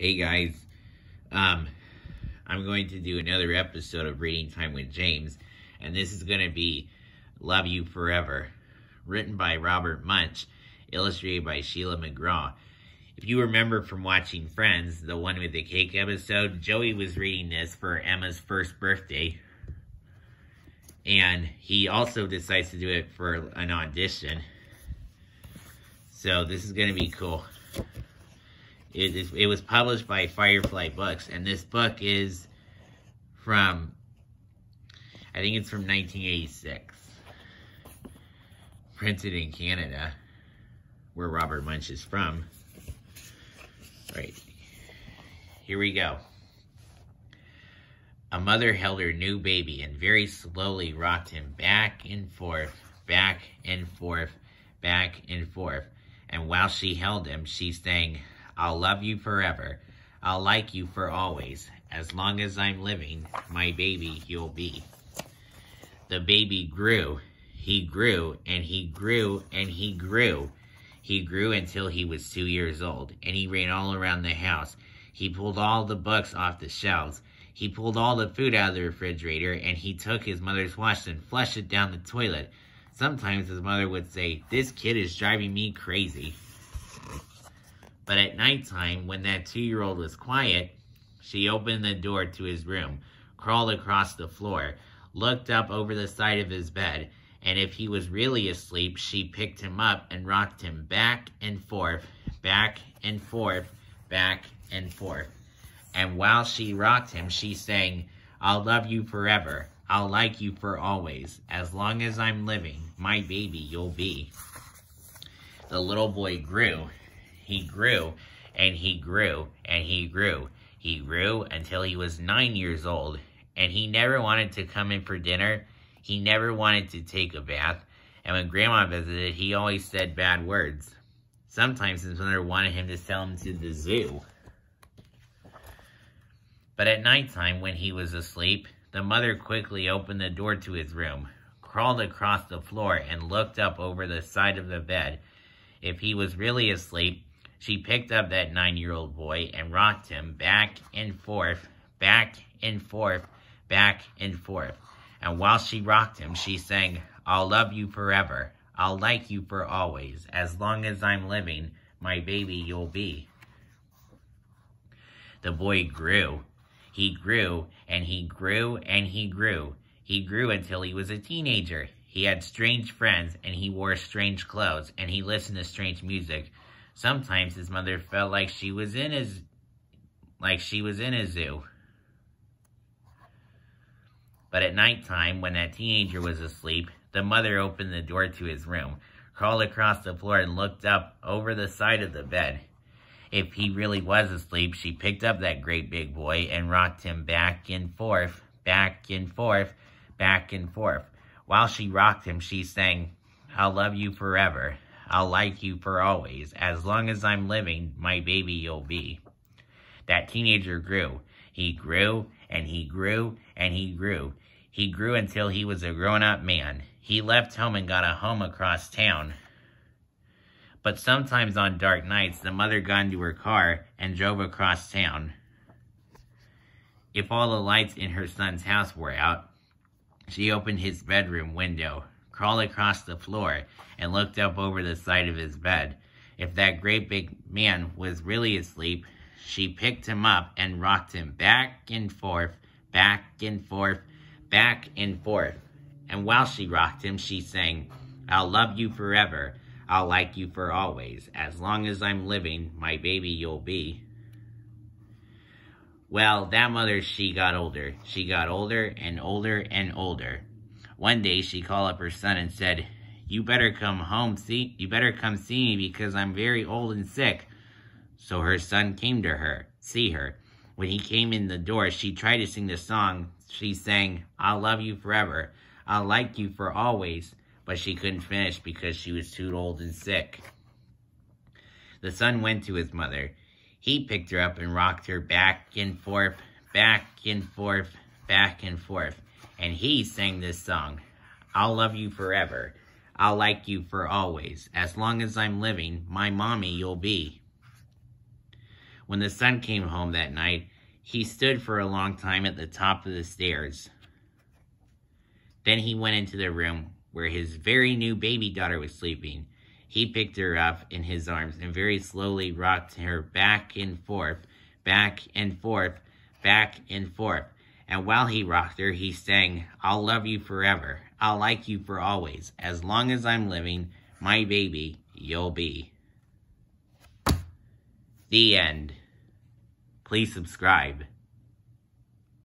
Hey guys, um, I'm going to do another episode of Reading Time with James, and this is going to be Love You Forever, written by Robert Munsch, illustrated by Sheila McGraw. If you remember from watching Friends, the one with the cake episode, Joey was reading this for Emma's first birthday, and he also decides to do it for an audition. So this is going to be cool. It, is, it was published by Firefly Books, and this book is from, I think it's from 1986. Printed in Canada, where Robert Munsch is from. Right. Here we go. A mother held her new baby and very slowly rocked him back and forth, back and forth, back and forth. And while she held him, she sang, I'll love you forever. I'll like you for always. As long as I'm living, my baby you'll be. The baby grew. He grew, and he grew, and he grew. He grew until he was two years old, and he ran all around the house. He pulled all the books off the shelves. He pulled all the food out of the refrigerator, and he took his mother's wash and flushed it down the toilet. Sometimes his mother would say, This kid is driving me crazy. But at nighttime, when that two-year-old was quiet, she opened the door to his room, crawled across the floor, looked up over the side of his bed, and if he was really asleep, she picked him up and rocked him back and forth, back and forth, back and forth. And while she rocked him, she sang, I'll love you forever. I'll like you for always. As long as I'm living, my baby you'll be. The little boy grew. He grew, and he grew, and he grew. He grew until he was nine years old, and he never wanted to come in for dinner he never wanted to take a bath, and when Grandma visited, he always said bad words. Sometimes his mother wanted him to sell him to the zoo. But at nighttime, when he was asleep, the mother quickly opened the door to his room, crawled across the floor, and looked up over the side of the bed. If he was really asleep, she picked up that nine-year-old boy and rocked him back and forth, back and forth, back and forth. And while she rocked him, she sang, I'll love you forever. I'll like you for always. As long as I'm living, my baby you'll be. The boy grew. He grew, and he grew, and he grew. He grew until he was a teenager. He had strange friends, and he wore strange clothes, and he listened to strange music. Sometimes his mother felt like she was in his, like she was in a zoo. But at night time, when that teenager was asleep, the mother opened the door to his room, crawled across the floor, and looked up over the side of the bed. If he really was asleep, she picked up that great big boy and rocked him back and forth, back and forth, back and forth. While she rocked him, she sang, I'll love you forever. I'll like you for always. As long as I'm living, my baby you'll be. That teenager grew. He grew, and he grew, and he grew. He grew until he was a grown-up man. He left home and got a home across town. But sometimes on dark nights, the mother got into her car and drove across town. If all the lights in her son's house were out, she opened his bedroom window, crawled across the floor, and looked up over the side of his bed. If that great big man was really asleep, she picked him up and rocked him back and forth, back and forth, back and forth. And while she rocked him, she sang, I'll love you forever. I'll like you for always. As long as I'm living, my baby you'll be. Well, that mother, she got older. She got older and older and older. One day, she called up her son and said, You better come home, see? You better come see me because I'm very old and sick. So her son came to her, see her. When he came in the door, she tried to sing the song. She sang, I'll love you forever. I'll like you for always. But she couldn't finish because she was too old and sick. The son went to his mother. He picked her up and rocked her back and forth, back and forth, back and forth. And he sang this song, I'll love you forever. I'll like you for always. As long as I'm living, my mommy you'll be. When the son came home that night, he stood for a long time at the top of the stairs. Then he went into the room where his very new baby daughter was sleeping. He picked her up in his arms and very slowly rocked her back and forth, back and forth, back and forth. And while he rocked her, he sang, I'll love you forever. I'll like you for always. As long as I'm living, my baby, you'll be. The end. Please subscribe.